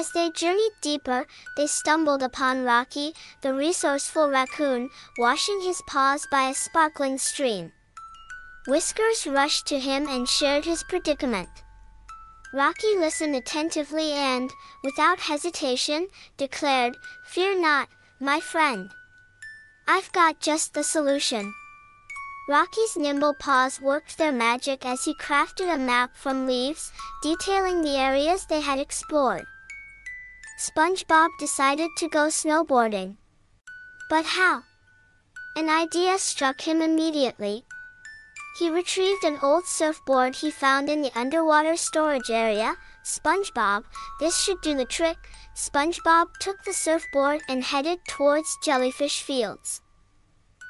As they journeyed deeper, they stumbled upon Rocky, the resourceful raccoon, washing his paws by a sparkling stream. Whiskers rushed to him and shared his predicament. Rocky listened attentively and, without hesitation, declared, Fear not, my friend. I've got just the solution. Rocky's nimble paws worked their magic as he crafted a map from leaves, detailing the areas they had explored. SpongeBob decided to go snowboarding. But how? An idea struck him immediately. He retrieved an old surfboard he found in the underwater storage area. SpongeBob, this should do the trick. SpongeBob took the surfboard and headed towards Jellyfish Fields.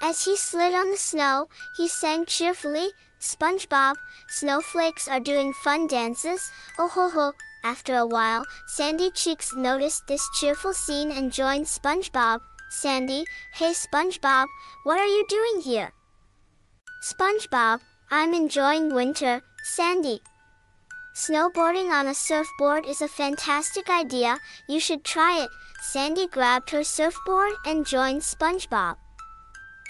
As he slid on the snow, he sang cheerfully, SpongeBob, snowflakes are doing fun dances, oh ho ho. After a while, Sandy Cheeks noticed this cheerful scene and joined SpongeBob. Sandy, hey SpongeBob, what are you doing here? SpongeBob, I'm enjoying winter, Sandy. Snowboarding on a surfboard is a fantastic idea, you should try it. Sandy grabbed her surfboard and joined SpongeBob.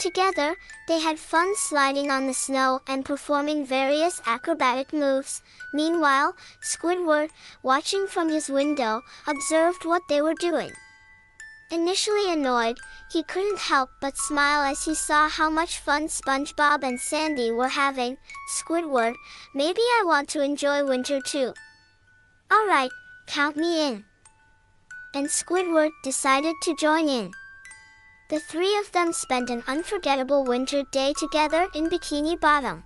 Together, they had fun sliding on the snow and performing various acrobatic moves. Meanwhile, Squidward, watching from his window, observed what they were doing. Initially annoyed, he couldn't help but smile as he saw how much fun SpongeBob and Sandy were having. Squidward, maybe I want to enjoy winter too. Alright, count me in. And Squidward decided to join in. The three of them spend an unforgettable winter day together in Bikini Bottom.